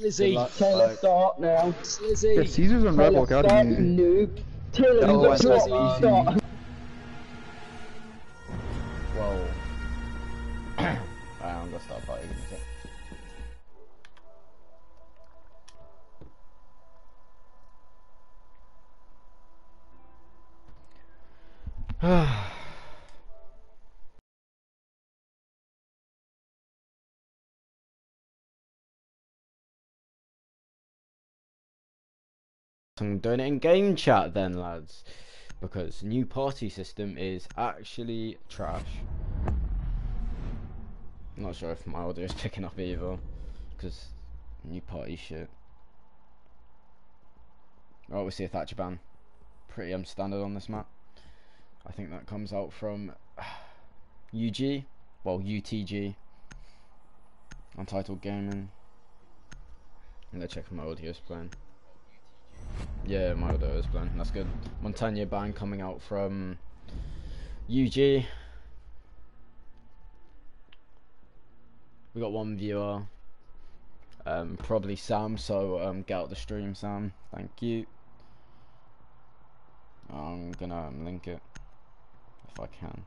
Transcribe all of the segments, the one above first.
Slizzy. Okay, let's start now. Yeah, Slizzy. Caesar's on Okay, Red let's Block out of you here. noob. Taylor, you got that's drop, easy. start. I'm doing it in game chat then, lads, because new party system is actually trash. Not sure if my audio is picking up either, because new party shit. Oh, we see a Thatcher ban. Pretty um standard on this map. I think that comes out from UG, well UTG, Untitled Gaming. I'm gonna check if my audio is playing. Yeah, my audio is playing. That's good. Montagne band coming out from UG. We got one viewer. Um, probably Sam. So um, get out the stream, Sam. Thank you. I'm gonna um, link it if I can.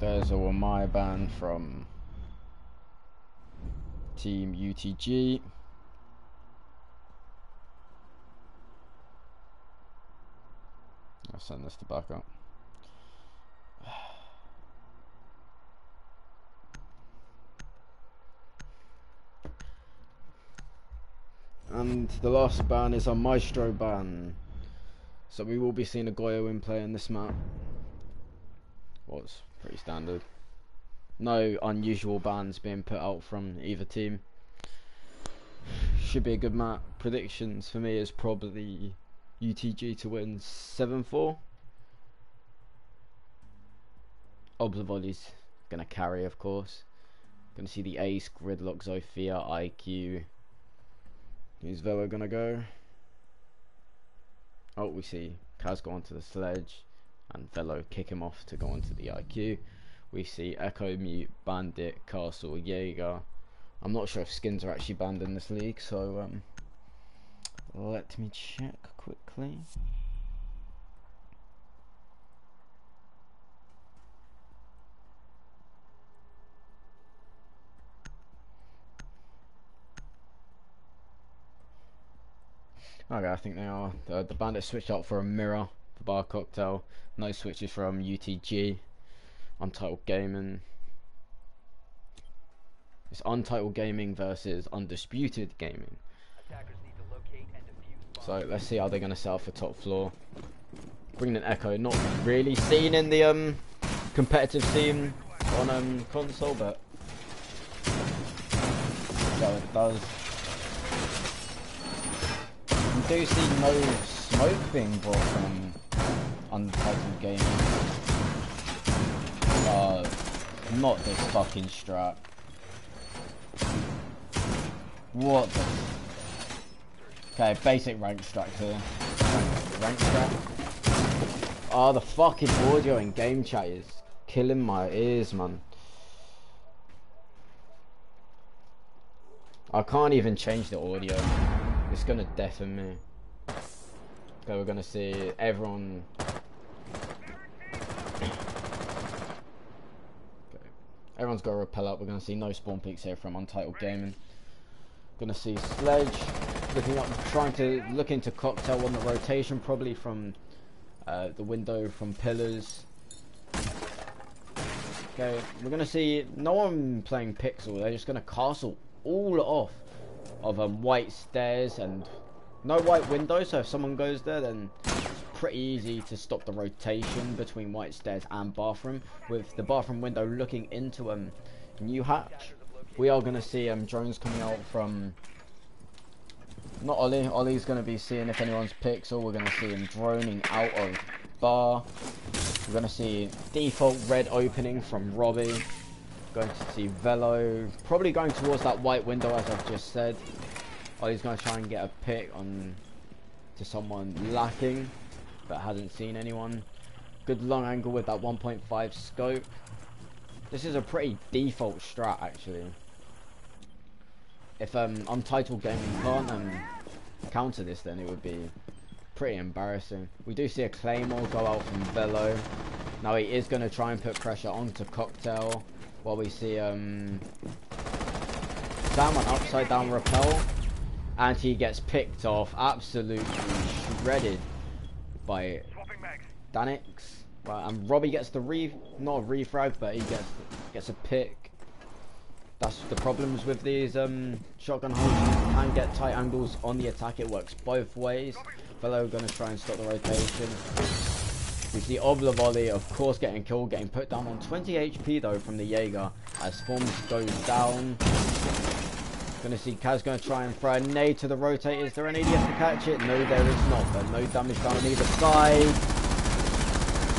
There's a Wamai ban from Team UTG. I'll send this to backup. And the last ban is a Maestro ban. So we will be seeing a Goyo in play in this map. Was pretty standard. No unusual bans being put out from either team. Should be a good map. Predictions for me is probably UTG to win 7-4. Oblivoli's gonna carry of course. Gonna see the Ace, Gridlock, Zofia, IQ. Who's Velo gonna go? Oh, we see Kaz go onto the sledge and Velo kick him off to go onto the IQ. We see Echo, Mute, Bandit, Castle, Jaeger. I'm not sure if skins are actually banned in this league, so um, let me check quickly. Okay, I think they are. The, the bandit switched out for a mirror for bar cocktail. No switches from UTG. Untitled Gaming. It's Untitled Gaming versus Undisputed Gaming. So let's see how they're gonna sell for top floor. Bringing an Echo, not really seen in the um competitive scene on um console, but so it does. You do see no smoke being brought from Untitled Gaming. Uh, not this fucking strat. What the? Okay, basic rank strat here. Rank strat. Oh, the fucking audio in game chat is killing my ears, man. I can't even change the audio. It's gonna deafen me. Okay, we're gonna see everyone. Okay. Everyone's got a repel up. We're gonna see no spawn peaks here from Untitled Gaming. Gonna see Sledge looking up, trying to look into Cocktail on the rotation, probably from uh, the window from Pillars. Okay, we're gonna see no one playing Pixel. They're just gonna castle all off of um, white stairs and no white windows. So if someone goes there, then pretty easy to stop the rotation between white stairs and bathroom. With the bathroom window looking into um new hatch, we are gonna see um drones coming out from. Not Ollie. Ollie's gonna be seeing if anyone's Pixel. We're gonna see him droning out of bar. We're gonna see default red opening from Robbie. Going to see Velo. Probably going towards that white window as I've just said. Ollie's gonna try and get a pick on to someone lacking but hasn't seen anyone. Good long angle with that 1.5 scope. This is a pretty default strat, actually. If um, Untitled Gaming can't um, counter this, then it would be pretty embarrassing. We do see a Claymore go out from Velo. Now he is going to try and put pressure onto Cocktail. While we see um, Sam on upside down repel. And he gets picked off, absolutely shredded by Danix. Well, and Robbie gets the re not a refrag, but he gets gets a pick. That's the problems with these um, shotgun holes. You can get tight angles on the attack. It works both ways. Velo gonna try and stop the rotation. We see Oblivoli, of course, getting killed, getting put down on 20 HP though from the Jaeger as Forms goes down. Gonna see Kaz gonna try and throw a nade to the rotate. Is there an ADS to catch it? No, there is not, but no damage done on either side.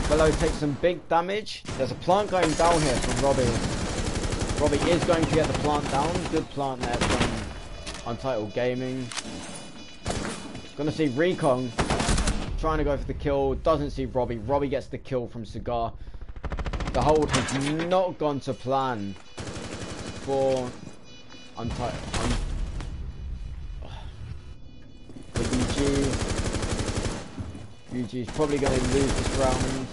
Velo takes some big damage. There's a plant going down here from Robbie. Robbie is going to get the plant down. Good plant there from Untitled Gaming. Gonna see Recon trying to go for the kill. Doesn't see Robbie. Robbie gets the kill from Cigar. The hold has not gone to plan for UG. UG is probably going to lose this round.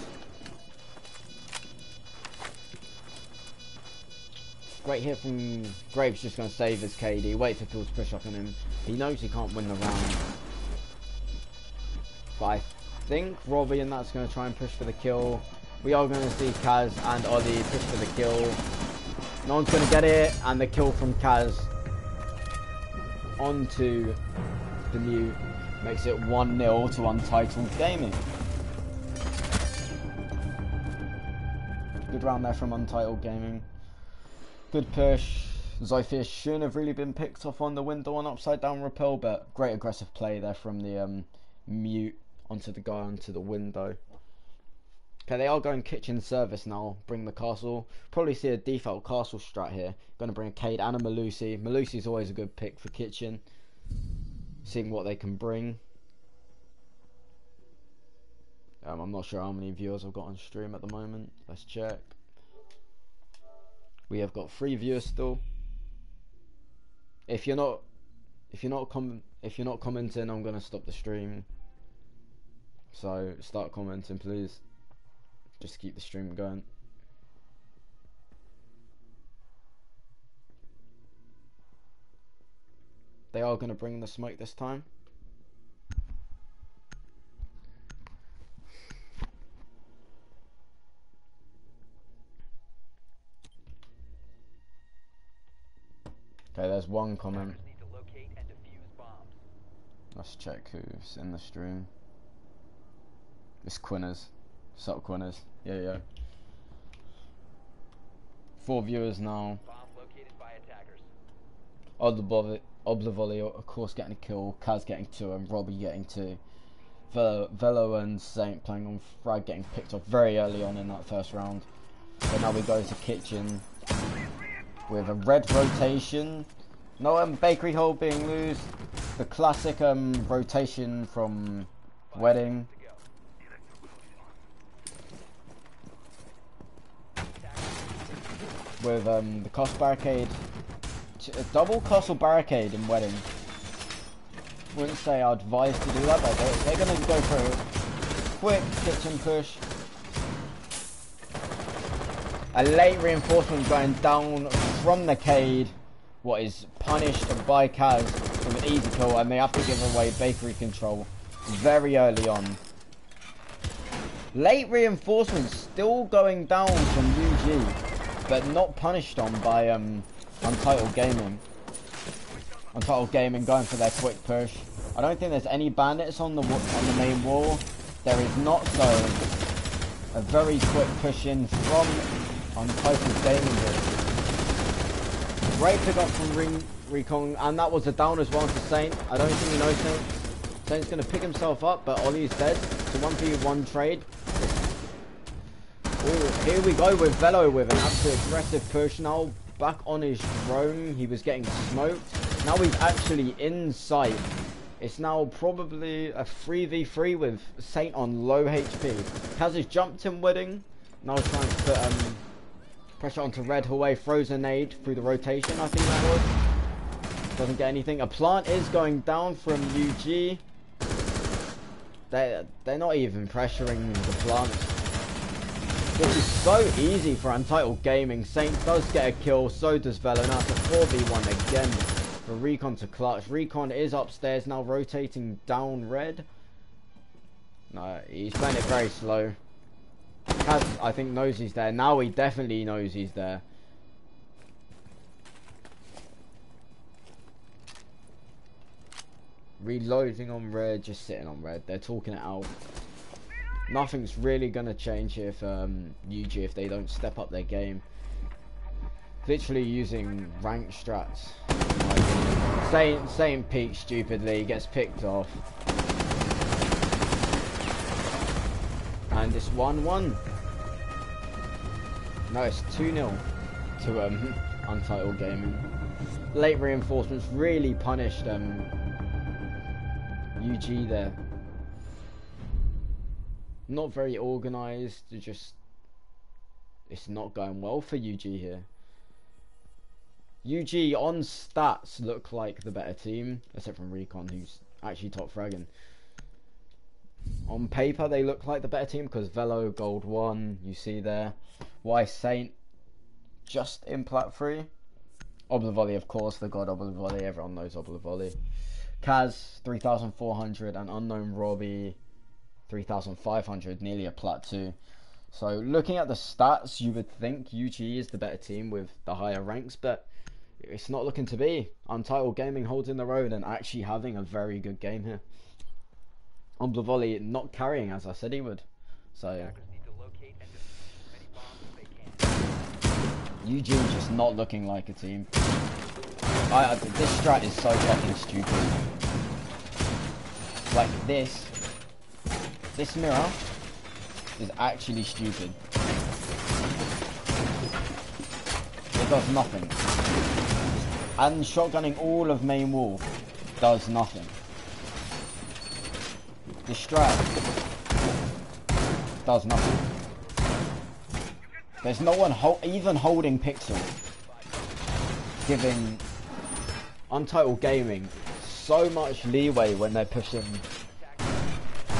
Great hit from Graves just going to save his KD. Wait for Phil to push up on him. He knows he can't win the round. But I think Robbie and that's going to try and push for the kill. We are going to see Kaz and Ollie push for the kill. No one's going to get it. And the kill from Kaz onto the mute makes it 1-0 to Untitled Gaming. Good round there from Untitled Gaming. Good push. Zofia shouldn't have really been picked off on the window on upside down repel, but great aggressive play there from the um, mute onto the guy onto the window. Okay, they are going kitchen service now. Bring the castle. Probably see a default castle strat here. Going to bring a Kaid and a Melusi. Melusi's always a good pick for kitchen. Seeing what they can bring. Um, I'm not sure how many viewers I've got on stream at the moment. Let's check. We have got three viewers still. If you're not, if you're not com, if you're not commenting, I'm gonna stop the stream. So start commenting, please. Just keep the stream going. They are going to bring the smoke this time. Okay, there's one comment. Let's check who's in the stream. It's Quinners. Sup Quinners. Yeah, yeah. Four viewers now. Oblivoli, of course, getting a kill. Kaz getting two, and Robbie getting two. Velo, Velo and Saint playing on frag, getting picked off very early on in that first round. So now we go to kitchen with a red rotation. No um, bakery hole being loose. The classic um, rotation from wedding. With um, the cost barricade, a double castle barricade in Wedding. Wouldn't say I'd advise to do that, but they're, they're going to go a quick kitchen push. A late reinforcement going down from the Kaid, what is punished by Kaz with an easy kill, and they have to give away bakery control very early on. Late reinforcements still going down from UG but not punished on by um, Untitled Gaming. Untitled Gaming going for their quick push. I don't think there's any bandits on the on the main wall. There is not, so a very quick push in from Untitled Gaming. Great pick up from Ring Recon, and that was a down as well to Saint. I don't think he knows Saint. Saint's going to pick himself up, but Ollie's dead. It's a 1v1 trade. Here we go with Velo with an absolute aggressive push. Now back on his drone. He was getting smoked. Now he's actually in sight. It's now probably a 3v3 with Saint on low HP. Has has jumped in Wedding. Now trying to put um, Pressure onto Red Hallway, throws a through the rotation, I think that was. Doesn't get anything. A plant is going down from UG. They're, they're not even pressuring the plant. This is so easy for Untitled Gaming. Saint does get a kill, so does Velo. Now it's a 4v1 again for Recon to clutch. Recon is upstairs now, rotating down red. No, he's playing it very slow. Kaz, I think, knows he's there. Now he definitely knows he's there. Reloading on red, just sitting on red. They're talking it out. Nothing's really going to change if um, UG if they don't step up their game. Literally using rank strats. Same, same peak stupidly, gets picked off. And it's 1-1. No, it's 2-0 to um, Untitled Gaming. Late reinforcements really punished um, UG there. Not very organised, just... It's not going well for UG here. UG on stats look like the better team, except from Recon, who's actually top fragging on paper they look like the better team because Velo Gold 1, you see there. Why Saint just in plat 3. Oblivoli, of course, the god Oblivoli, everyone knows Oblivoli. Kaz 3400 and Unknown Robbie 3500, nearly a plat 2. So looking at the stats, you would think UG is the better team with the higher ranks, but it's not looking to be. Untitled Gaming holding their own and actually having a very good game here Oblivoli not carrying as I said he would. So UG just not looking like a team. I, I, this strat is so fucking stupid. Like this, this mirror is actually stupid. It does nothing. And shotgunning all of main wall does nothing. Distract. Does nothing. There's no one ho even holding Pixel. Giving Untitled Gaming so much leeway when they're pushing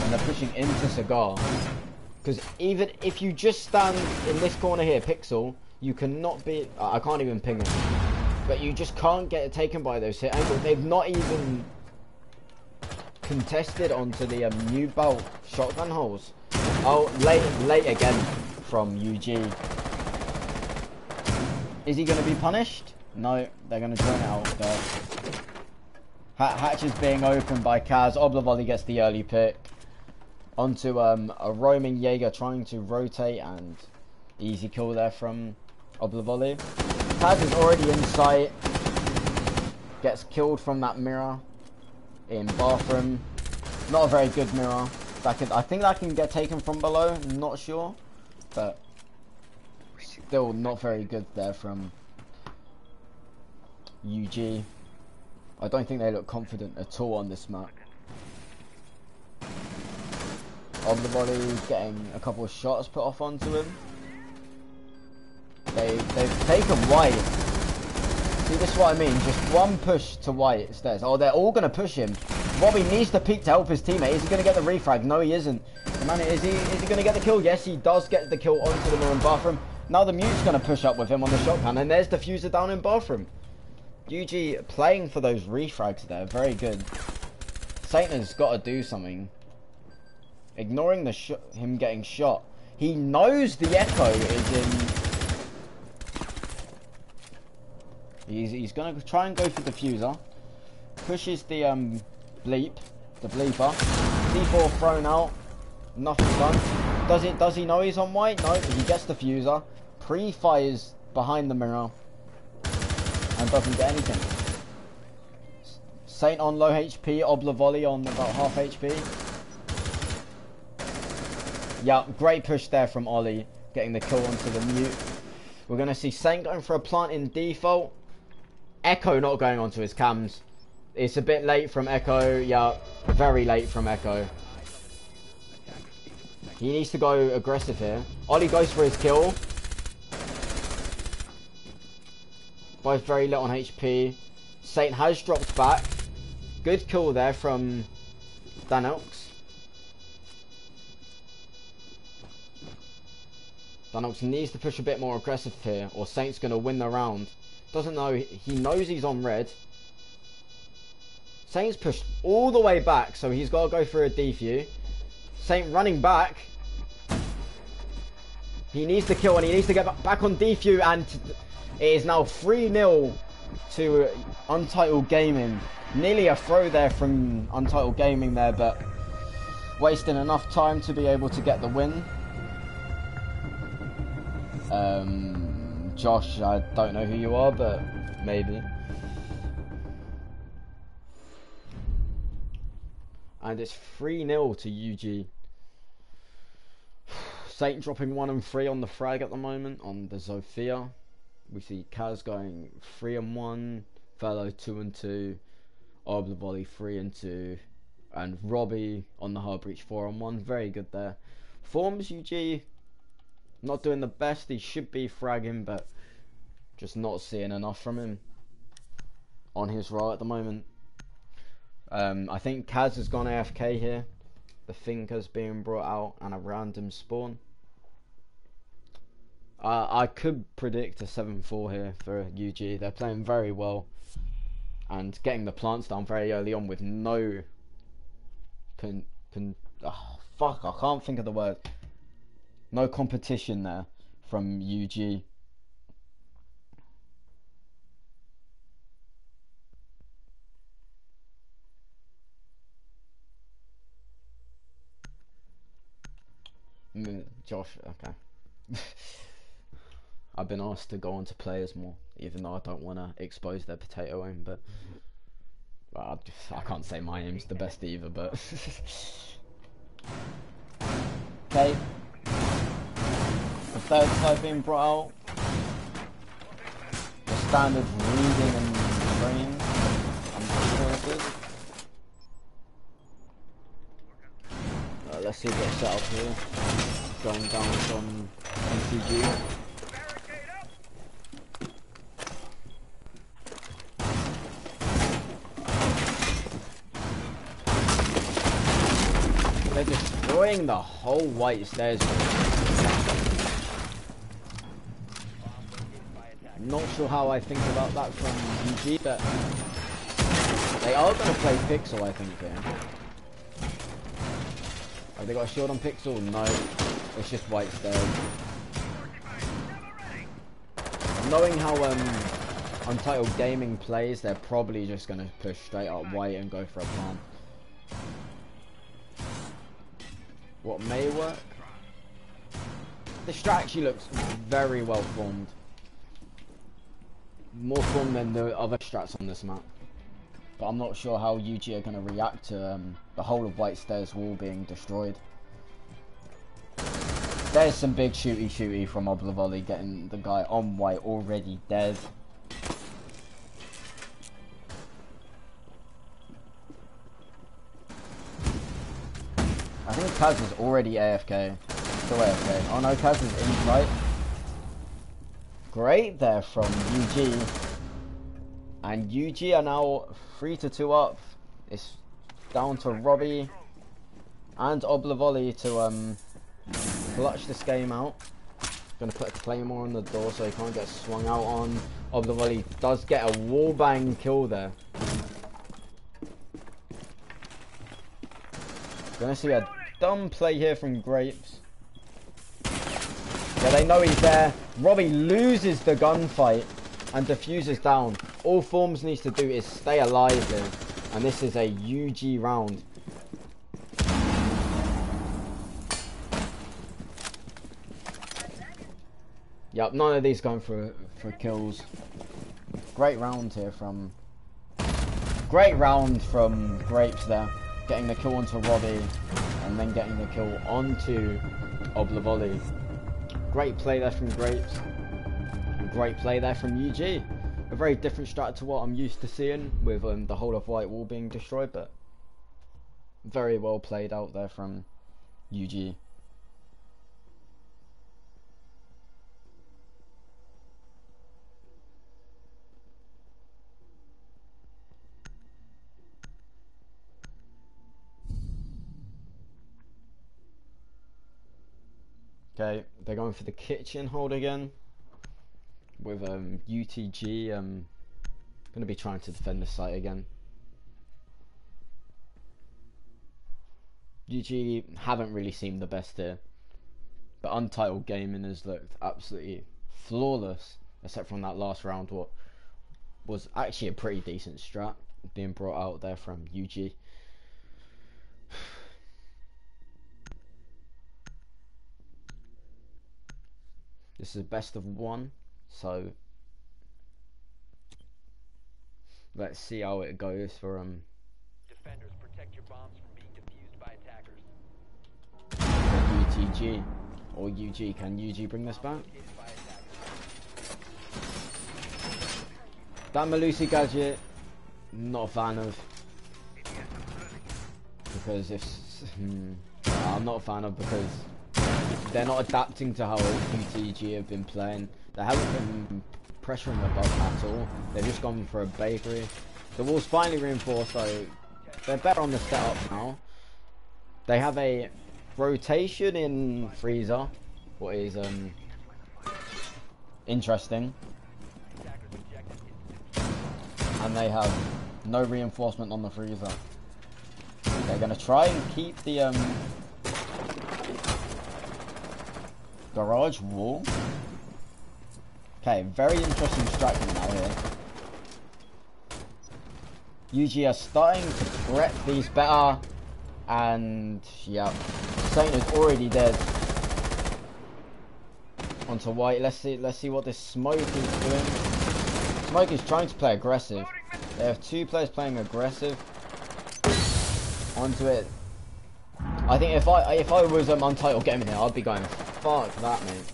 when they're pushing into Cigar. Because even if you just stand in this corner here, Pixel, you cannot be... I can't even ping it. But you just can't get it taken by those hit angles. They've not even contested onto the um, new bolt shotgun holes. Oh, late, late again from UG. Is he going to be punished? No, they're going to join out. Hatch is being opened by Kaz. Oblivoli gets the early pick. Onto um, a roaming Jaeger trying to rotate and easy kill there from Oblivoli. Kaz is already in sight. Gets killed from that mirror in bathroom. Not a very good mirror. That could, I think that can get taken from below. Not sure, but still not very good there from UG. I don't think they look confident at all on this map. On the body, getting a couple of shots put off onto him. They, they've taken white See, this is what I mean. Just one push to White stairs. Oh, they're all going to push him. Robbie needs to peek to help his teammate. Is he going to get the refrag? No, he isn't. Man, is he is he going to get the kill? Yes, he does get the kill onto the maroon bathroom. Now the mute's going to push up with him on the shotgun. And there's the fuser down in bathroom. UG playing for those refrags there. Very good. Satan's got to do something. Ignoring the him getting shot. He knows the echo is in He's, he's to try and go for the fuser. Pushes the um, bleep, the bleeper. C4 thrown out. Nothing done. Does it? Does he know he's on white? No, he gets the fuser. Pre-fires behind the mirror. And doesn't get anything. Saint on low HP. Obla on about half HP. Yeah, great push there from Ollie. Getting the kill onto the mute. We're going to see Saint going for a plant in default. Echo not going onto his cams. It's a bit late from Echo. Yeah, very late from Echo. He needs to go aggressive here. Ollie goes for his kill. Both very low on HP. Saint has dropped back. Good kill there from Danox. Danox needs to push a bit more aggressive here, or Saint's going to win the round. Doesn't know, he knows he's on red. Saint's pushed all the way back, so he's got to go for a defuse. Saint running back. He needs to kill and he needs to get back on defuse and it is now 3-0 to Untitled Gaming. Nearly a throw there from Untitled Gaming there, but wasting enough time to be able to get the win. Um, Josh, I don't know who you are, but maybe. And it's 3-0 to UG. Saint dropping 1 and 3 on the frag at the moment on the Zofia. We see Kaz going 3 and 1, Velo 2 and 2, Oblivoli 3 and 2, and Robbie on the hard breach 4 and 1. Very good there. Forms UG not doing the best. He should be fragging, but just not seeing enough from him on his right at the moment. Um, I think Kaz has gone AFK here. The Thinker's being brought out and a random spawn. Uh, I could predict a 7-4 here for UG. They're playing very well and getting the plants down very early on with no pen, pen, oh, fuck, I can't think of the word. No competition there from UG. Mm, Josh, okay. I've been asked to go on to players more, even though I don't want to expose their potato aim, but well, I, just, I can't say my aim's the best either, but okay. Third side being brought out. The standard reading and it is. Uh, let's see what's set up here. Going down from MTG. They're destroying the whole white stairs. Not sure how I think about that from UG, but they are going to play Pixel, I think, here. Have they got a shield on Pixel? No, it's just white stone. Knowing how um, Untitled Gaming plays, they're probably just going to push straight up white and go for a plant. What may work? The strat actually looks very well formed more fun than the other strats on this map. But I'm not sure how UG are going to react to um, the whole of White Stairs wall being destroyed. There's some big shooty shooty from Oblivoli getting the guy on white already dead. I think Kaz is already AFK. Still AFK. Oh no, Kaz is in right great there from UG. And UG are now 3 to 2 up. It's down to Robbie and Oblivoli to um, clutch this game out. Gonna put a claymore on the door so he can't get swung out on. Oblivoli does get a wallbang kill there. Gonna see a dumb play here from Grapes. Yeah, they know he's there. Robbie loses the gunfight and defuses down. All Forms needs to do is stay alive here. And this is a UG round. Yep, none of these going for for kills. Great round here from... Great round from Grapes there. Getting the kill onto Robbie and then getting the kill onto Oblivoli. Great play there from Grapes. Great play there from UG. A very different strat to what I'm used to seeing with um, the whole of White Wall being destroyed, but very well played out there from UG. Okay, they're going for the kitchen hold again with um, UTG. Um, going to be trying to defend the site again. UG haven't really seemed the best here, but Untitled Gaming has looked absolutely flawless, except from that last round. What was actually a pretty decent strat being brought out there from UG. This is best of one, so let's see how it goes for um. Defenders, protect your bombs from being defused by attackers. UTG or UG. Can UG bring this back? Located by attackers. That Melusi gadget, not a fan of. Because if hmm, I'm not a fan of because they're not adapting to how PTG have been playing. They haven't been pressuring above at all. They've just gone for a bakery. The wall's finally reinforced, so they're better on the setup now. They have a rotation in freezer, what is um interesting, and they have no reinforcement on the freezer. They're gonna try and keep the um garage wall. Okay, very interesting strat coming out here. UG are starting to prep these better, and yeah, Saint is already dead. Onto white. Let's see. Let's see what this smoke is doing. Smoke is trying to play aggressive. They have two players playing aggressive. Onto it. I think if I if I was um, untitled gaming here, I'd be going fuck that, mate.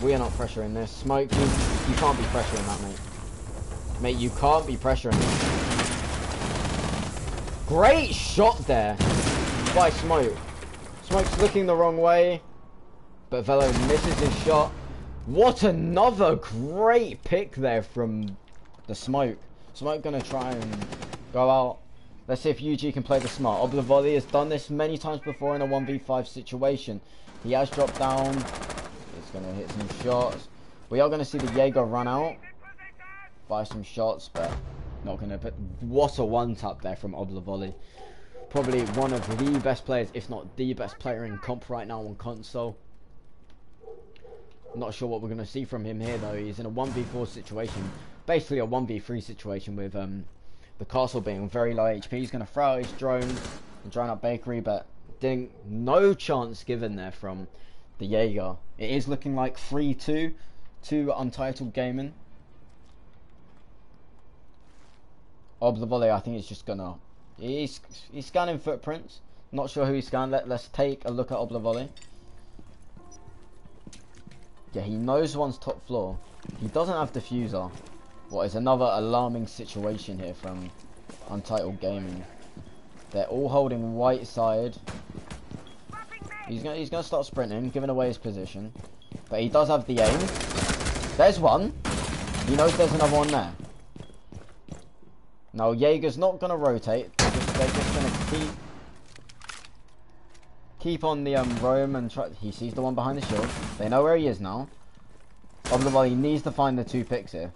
We are not pressuring this. Smoke, you, you can't be pressuring that, mate. Mate, you can't be pressuring this. Great shot there by Smoke. Smoke's looking the wrong way, but Velo misses his shot. What another great pick there from the Smoke. Smoke gonna try and go out. Let's see if UG can play the smart. Oblivoli has done this many times before in a 1v5 situation. He has dropped down. He's going to hit some shots. We are going to see the Jaeger run out. Buy some shots, but not going to put... What a one-tap there from Oblivoli. Probably one of the best players, if not the best player in comp right now on console. Not sure what we're going to see from him here, though. He's in a 1v4 situation. Basically a 1v3 situation with... um the castle being very low HP. He's going to throw his drone and drone up bakery, but didn't no chance given there from the Jaeger. It is looking like 3-2 to Untitled Gaming. Oblivoli, I think, is just gonna. He's he's scanning footprints. Not sure who he's scanned. Let Let's take a look at Oblivoli. Yeah, he knows one's top floor. He doesn't have diffuser. What is another alarming situation here from Untitled Gaming. They're all holding white side. He's gonna he's gonna start sprinting, giving away his position. But he does have the aim. There's one. He knows there's another one there. No, Jaeger's not gonna rotate. They're just, they're just gonna keep keep on the um roam and try. He sees the one behind the shield. They know where he is now. Obviously, he needs to find the two picks here.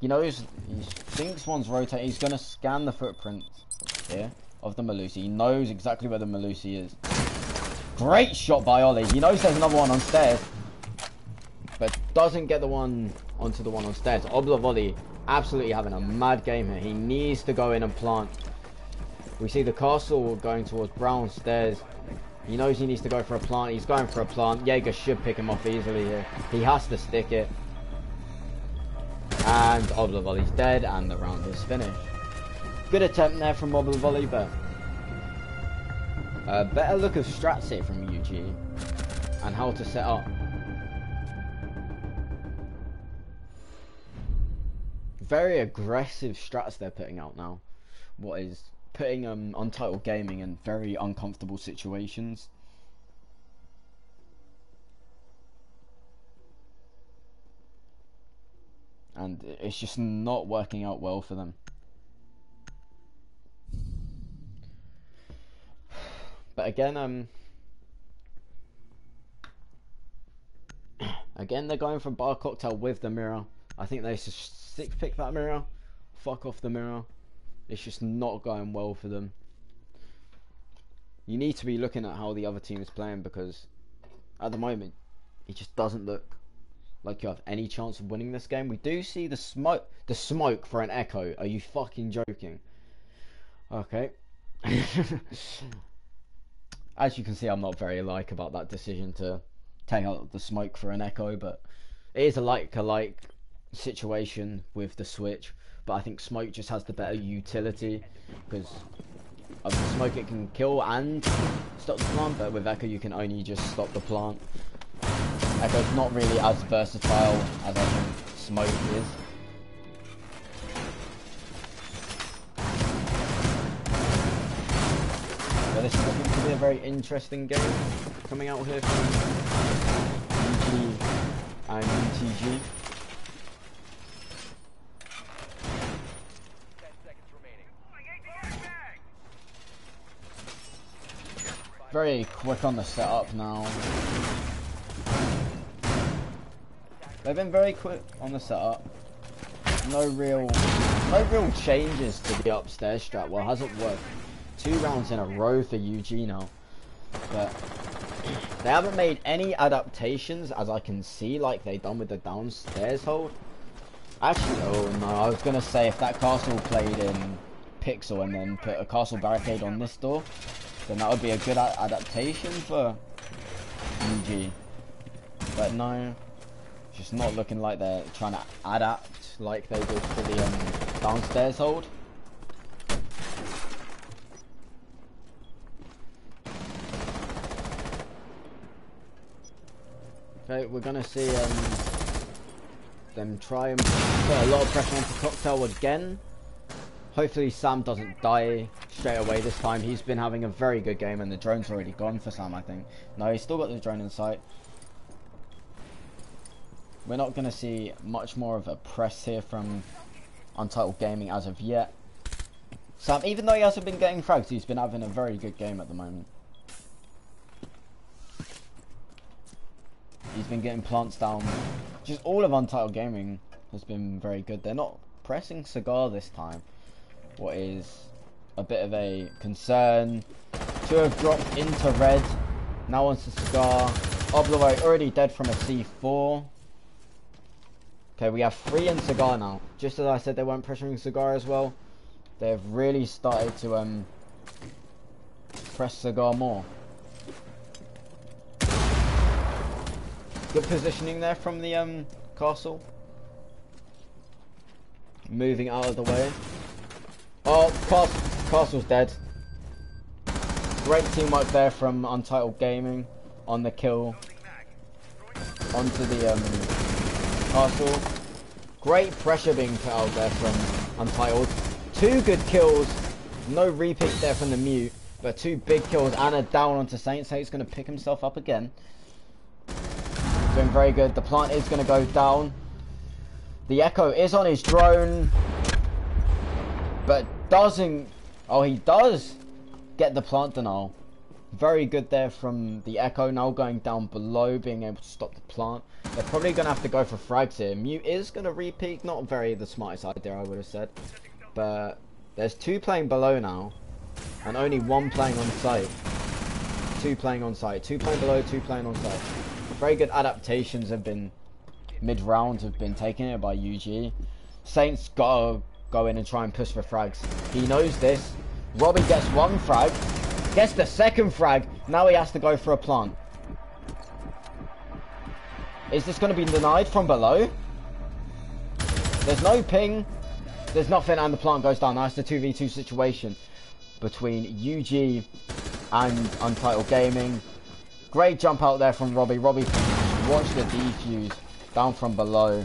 He knows, he thinks one's rotating. He's going to scan the footprints here of the Melusi. He knows exactly where the Melusi is. Great shot by Ollie. He knows there's another one on stairs. But doesn't get the one onto the one on stairs. Oblivoli absolutely having a mad game here. He needs to go in and plant. We see the castle going towards brown stairs. He knows he needs to go for a plant. He's going for a plant. Jaeger should pick him off easily here. He has to stick it. And Oblivoli's dead, and the round is finished. Good attempt there from Oblivoli, but a better look of strats here from UG and how to set up. Very aggressive strats they're putting out now. What is putting um, Untitled Gaming in very uncomfortable situations. it's just not working out well for them. But again, um, again they're going for bar cocktail with the mirror. I think they should stick pick that mirror. Fuck off the mirror. It's just not going well for them. You need to be looking at how the other team is playing because at the moment it just doesn't look like you have any chance of winning this game. We do see the smoke the smoke for an echo. Are you fucking joking? Okay. As you can see I'm not very like about that decision to take out the smoke for an echo, but it is a like a like situation with the switch. But I think smoke just has the better utility because of the smoke it can kill and stop the plant, but with echo you can only just stop the plant. Echo's not really as versatile as I think smoke is. But this is looking to be a very interesting game coming out here from UG and UTG. 10 seconds remaining. Very quick on the setup now. They've been very quick on the setup. No real, no real changes to the upstairs strat. Well, hasn't worked two rounds in a row for UG now, but they haven't made any adaptations as I can see, like they done with the downstairs hold. Actually, oh no, I was gonna say if that castle played in Pixel and then put a castle barricade on this door, then that would be a good adaptation for UG. But no, just not looking like they're trying to adapt like they did for the um, downstairs hold. Okay, we're gonna see um, them try and put a lot of pressure onto Cocktail again. Hopefully Sam doesn't die straight away this time. He's been having a very good game and the drone's already gone for Sam, I think. No, he's still got the drone in sight. We're not going to see much more of a press here from Untitled Gaming as of yet. Sam, even though he hasn't been getting frags, he's been having a very good game at the moment. He's been getting plants down. Just all of Untitled Gaming has been very good. They're not pressing Cigar this time. What is a bit of a concern. Two have dropped into red. Now onto Cigar. Oblivoli already dead from a C4. Okay, we have three in Cigar now. Just as I said they weren't pressuring Cigar as well. They've really started to um press Cigar more. Good positioning there from the um castle. Moving out of the way. Oh, Castle, Castle's dead. Great teamwork there from Untitled Gaming on the kill. Onto the um, castle. Great pressure being put out there from Untitled. Two good kills. No repick there from the mute. But two big kills and a down onto Saint. Saint's going to pick himself up again. Doing very good. The plant is going to go down. The Echo is on his drone. But doesn't... Oh, he does get the plant denial. Very good there from the Echo. Now going down below, being able to stop the plant. They're probably going to have to go for frags here. Mute is going to repeat. Not very the smartest idea, I would have said. But there's two playing below now. And only one playing on site. Two playing on site. Two playing below, two playing on site. Very good adaptations have been... Mid-round have been taken here by UG. Saints got to go in and try and push for frags. He knows this. Robbie gets one frag. Gets the second frag. Now he has to go for a plant. Is this going to be denied from below? There's no ping. There's nothing and the plant goes down. That's the 2v2 situation between UG and Untitled Gaming. Great jump out there from Robbie. Robbie watch the defuse down from below.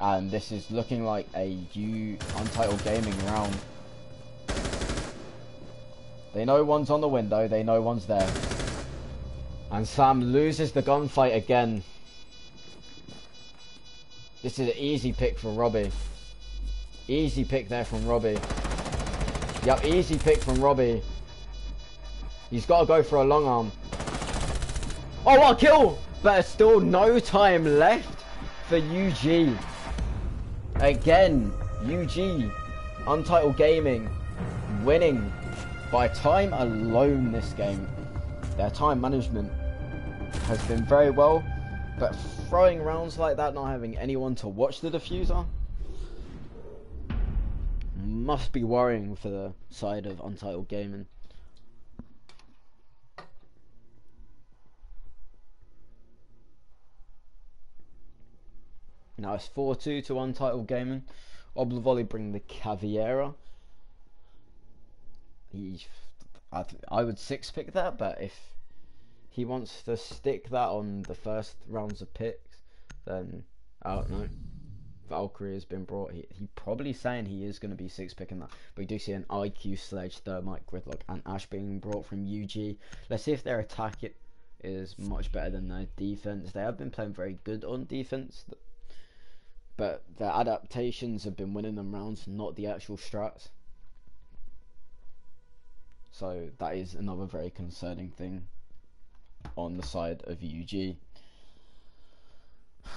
And this is looking like a U Untitled Gaming round. They know one's on the window, they know one's there. And Sam loses the gunfight again. This is an easy pick for Robbie. Easy pick there from Robbie. Yep, easy pick from Robbie. He's got to go for a long arm. Oh, what a kill! But still no time left for UG. Again, UG, Untitled Gaming, winning by time alone this game. Their time management has been very well, but throwing rounds like that, not having anyone to watch the diffuser, must be worrying for the side of Untitled Gaming. Now it's 4-2 to Untitled Gaming. Oblivoli bring the Caveira. He, I, I would six pick that, but if he wants to stick that on the first rounds of picks, then I don't know. Valkyrie has been brought. He, he probably saying he is going to be six picking that. But we do see an IQ Sledge, Thermite, Gridlock, and Ash being brought from UG. Let's see if their attack is much better than their defense. They have been playing very good on defense, but their adaptations have been winning them rounds, not the actual strats. So that is another very concerning thing on the side of UG.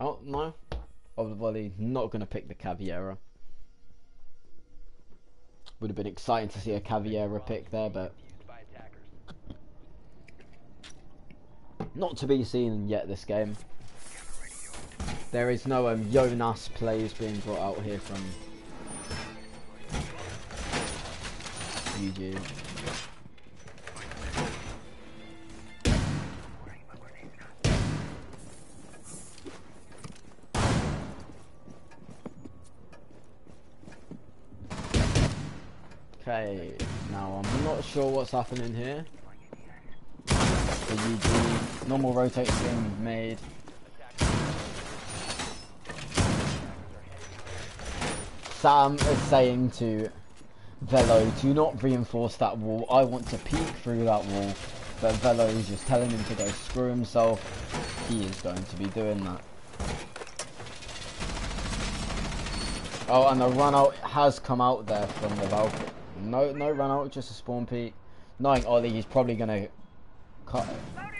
Oh no, Oblivoli not going to pick the Caveira. Would have been exciting to see a Caveira pick there, but not to be seen yet this game. There is no um, Jonas plays being brought out here from UG. Okay, now I'm not sure what's happening here. The UG normal rotates being made. Sam is saying to Velo, do not reinforce that wall. I want to peek through that wall. But Velo is just telling him to go screw himself. He is going to be doing that. Oh, and the run out has come out there from the Valkyrie. No, no run out, just a spawn peek. Knowing Ollie, he's probably gonna cut,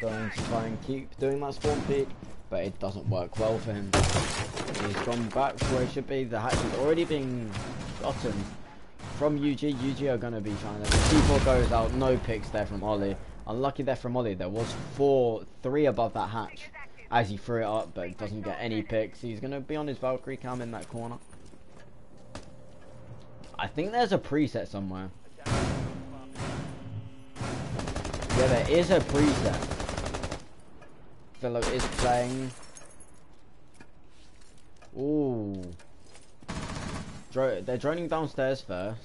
going to try and keep doing that spawn peek, but it doesn't work well for him. He's gone back where he should be. The hatch is already being gotten from UG. UG are gonna be trying to. C4 goes out, no picks there from Ollie. Unlucky there from Ollie. There was four, three above that hatch as he threw it up, but doesn't get any picks. He's gonna be on his Valkyrie cam in that corner. I think there's a preset somewhere. Yeah, there is a preset. Fellow is playing. Ooh. Dro they're droning downstairs first.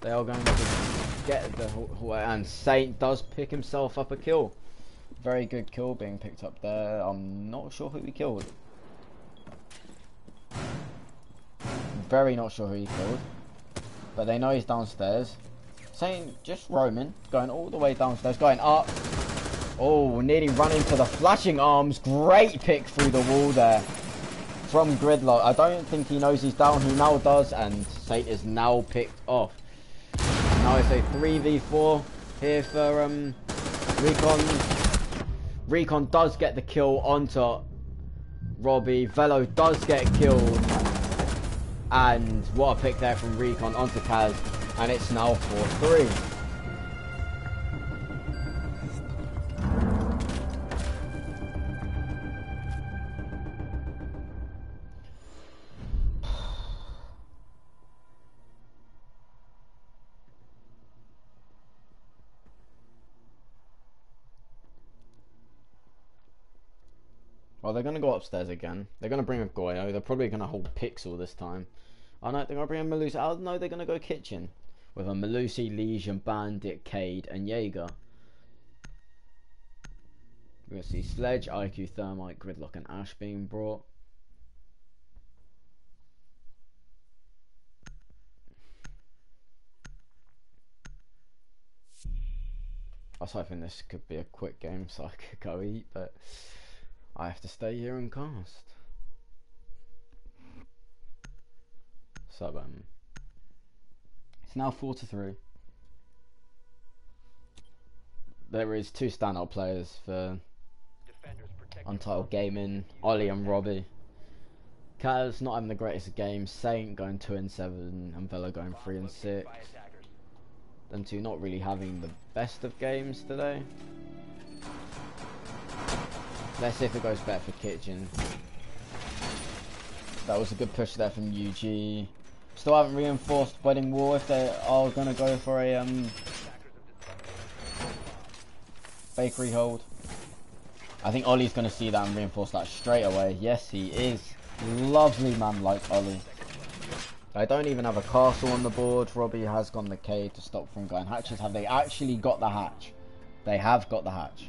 They are going to get the hallway, and Saint does pick himself up a kill. Very good kill being picked up there. I'm not sure who he killed. Very not sure who he killed. But they know he's downstairs. Saint just roaming, going all the way downstairs, going up. Oh, nearly running into the flashing arms. Great pick through the wall there from Gridlock. I don't think he knows he's down. He now does, and Sate is now picked off. Now it's a 3v4 here for um, Recon. Recon does get the kill onto Robbie. Velo does get killed. And what a pick there from Recon onto Kaz. And it's now 4-3. Well, they're going to go upstairs again. They're going to bring a Goyo. They're probably going to hold Pixel this time. Oh no, they're going to bring a Melusi. Oh no, they're going to go Kitchen. With a Melusi, Legion, Bandit, Kaid, and Jaeger. We're going to see Sledge, IQ, Thermite, Gridlock, and Ash being brought. I was hoping this could be a quick game so I could go eat, but I have to stay here and cast. So, um, It's now four to three. There is two standout players for Defenders protect your Untitled Gaming, Ollie and Robbie. Kaz not having the greatest of games, Saint going two and seven, and Velo going three and six. Them two not really having the best of games today. Let's see if it goes better for Kitchen. That was a good push there from UG. Still haven't reinforced Wedding War if they are gonna go for a um, bakery hold. I think Ollie's gonna see that and reinforce that straight away. Yes, he is. Lovely man like Ollie. I don't even have a castle on the board. Robbie has gone the K to stop from going hatches. Have they actually got the hatch? They have got the hatch.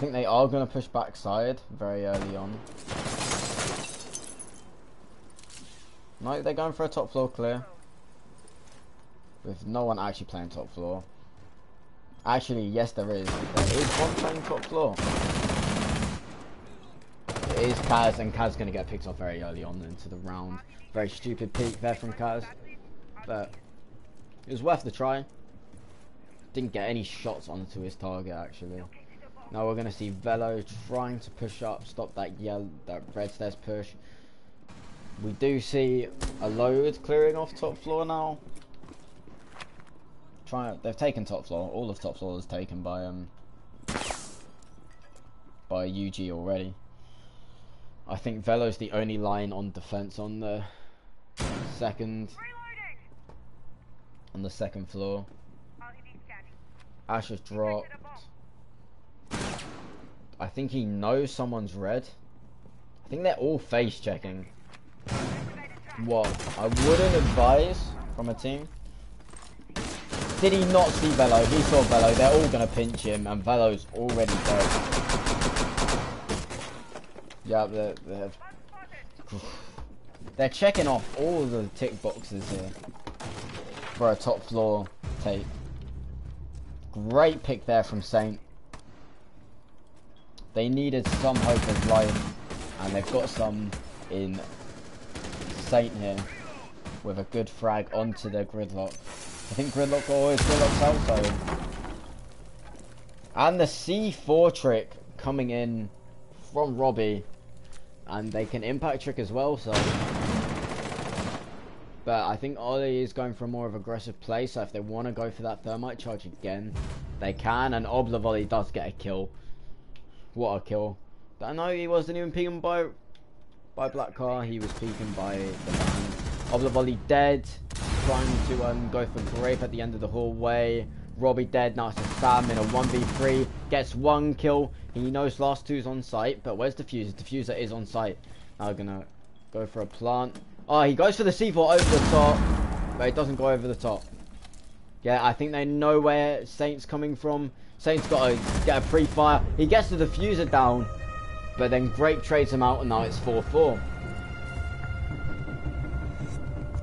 Think they are going to push backside very early on. No, they're going for a top floor clear. With no one actually playing top floor. Actually, yes there is. There is one playing top floor. It is Kaz, and Kaz going to get picked off very early on into the round. Very stupid peek there from Kaz. But it was worth the try. Didn't get any shots onto his target actually. Now we're going to see Velo trying to push up, stop that yellow, that red stairs push. We do see a load clearing off top floor now. Trying, they've taken top floor. All of top floor is taken by um by UG already. I think Velo's the only line on defense on the second on the second floor. Ash has dropped. I think he knows someone's red. I think they're all face checking. What I wouldn't advise from a team. Did he not see Velo? He saw Velo. They're all gonna pinch him, and Velo's already dead. Yeah, they're, they're, they're checking off all the tick boxes here for a top floor take. Great pick there from Saint. They needed some hope of life, and they've got some in Saint here with a good frag onto their gridlock. I think gridlock always gridlock's outside. And the C4 trick coming in from Robbie, and they can impact trick as well. So, but I think Ollie is going for a more of aggressive play. So if they want to go for that thermite charge again, they can. And Oblivoli does get a kill. What a kill! I know he wasn't even peeking by by Black Car. He was peeking by the man. Oblivoli dead. Trying to um, go for Grape at the end of the hallway. Robbie dead. Now it's a Sam in a 1v3. Gets one kill. He knows last two's on site. But where's the Diffuser? Diffuser is on site. Now gonna go for a plant. Oh, he goes for the C4 over the top. But it doesn't go over the top. Yeah, I think they know where Saint's coming from. Saint's got to get a pre-fire. He gets the diffuser down, but then Grape trades him out, and now it's 4-4.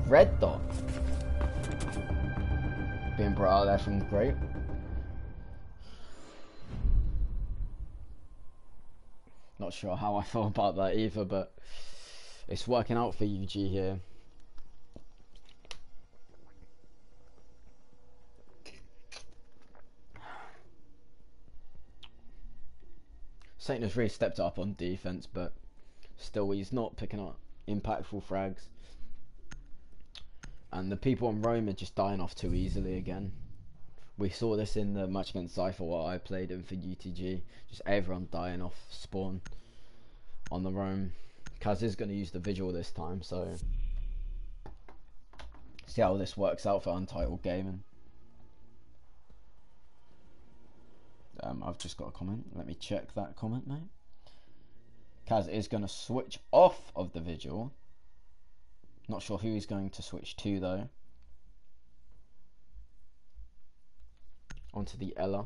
Red dot. Being brought out there from Grape. Not sure how I feel about that either, but it's working out for UG here. Saint has really stepped up on defense, but still he's not picking up impactful frags. And the people on Rome are just dying off too easily again. We saw this in the match against Cypher what I played in for UTG. Just everyone dying off spawn on the Rome. Kaz is going to use the visual this time, so see how this works out for Untitled Gaming. Um, I've just got a comment. Let me check that comment, mate. Kaz is going to switch off of the visual. Not sure who he's going to switch to, though. Onto the Ela.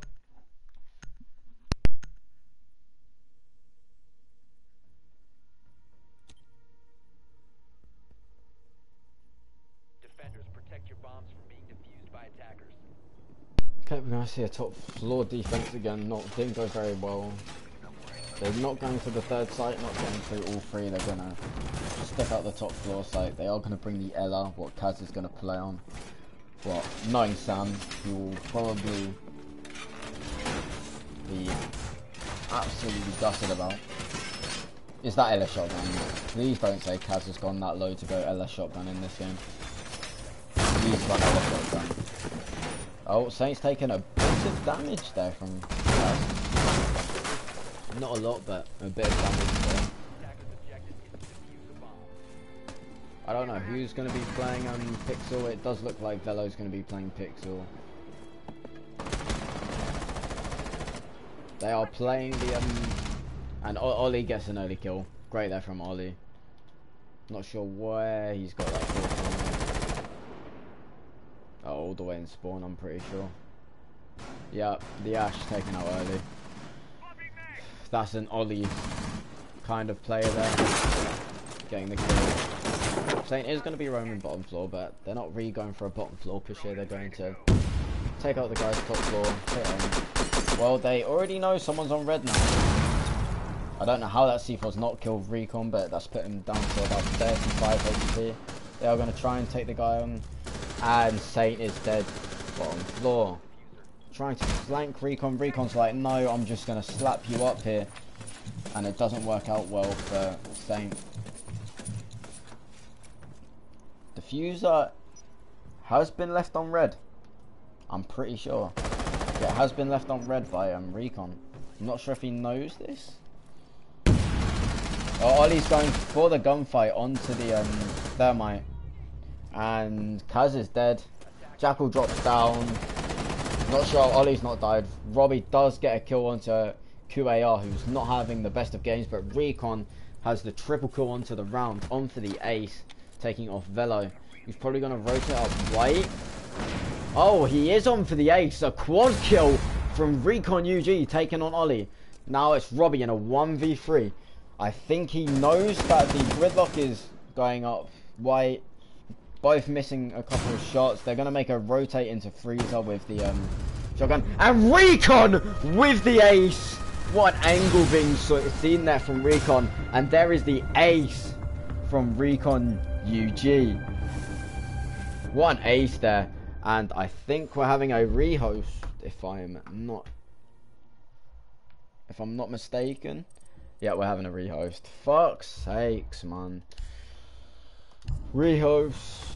Defenders, protect your bombs from being defused by attackers. Okay, we're going to see a top floor defense again. Not didn't go very well. They're not going to the third site, not going to all three. They're gonna step out the top floor site. They are gonna bring the Ela, what Kaz is gonna play on. What, knowing Sam, he will probably be absolutely gutted about. Is that Ela shotgun? Please don't say Kaz has gone that low to go Ela shotgun in this game. Please run Ela shotgun. Oh, Saint's taking a bit of damage there from Kaz. Not a lot, but a bit of damage there. I don't know who's going to be playing um, Pixel. It does look like Velo's going to be playing Pixel. They are playing the um, and o Ollie gets an early kill. Great there from Ollie. Not sure where he's got that kill. Oh, all the way in spawn, I'm pretty sure. Yeah, the Ash taken out early. That's an Ollie kind of player there. Getting the kill. Saint is going to be roaming bottom floor, but they're not really going for a bottom floor push here. They're going to take out the guy's top floor. Well, they already know someone's on red now. I don't know how that C4's not killed Recon, but that's put him down to about 35 HP. They are going to try and take the guy on. And Saint is dead. Bottom floor. Trying to flank Recon. Recon's like, no, I'm just going to slap you up here. And it doesn't work out well for Saint. Diffuser has been left on red. I'm pretty sure. It has been left on red by um, Recon. I'm not sure if he knows this. Oh, Ollie's going for the gunfight onto the um, thermite. And Kaz is dead. Jackal drops down. Not sure Ollie's not died. Robbie does get a kill onto QAR, who's not having the best of games, but Recon has the triple kill onto the round, onto the ace, taking off Velo. He's probably going to rotate up white. Oh, he is on for the ace. A quad kill from Recon UG taking on Ollie. Now it's Robbie in a 1v3. I think he knows that the gridlock is going up white. Both missing a couple of shots. They're going to make a rotate into freezer with the um, shotgun. And Recon with the ace. What an angle being seen there from Recon. And there is the ace from Recon UG. What an ace there. And I think we're having a rehost if I'm not if I'm not mistaken. Yeah, we're having a rehost. Fuck's sakes, man. Rehost.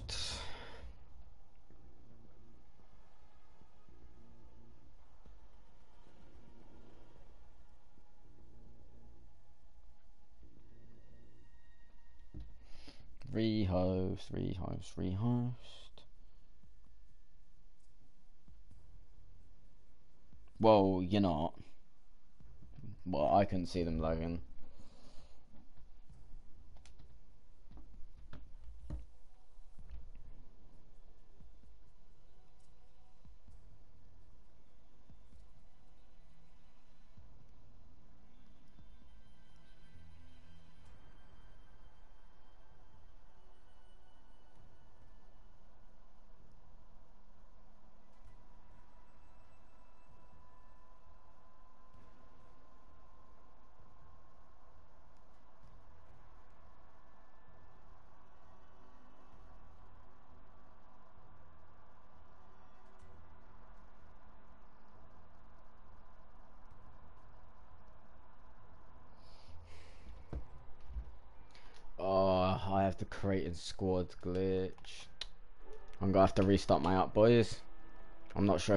Rehost, rehost, rehost. Well, you're not. Well, I couldn't see them logging. A squad glitch. I'm gonna have to restart my app, boys. I'm not sure if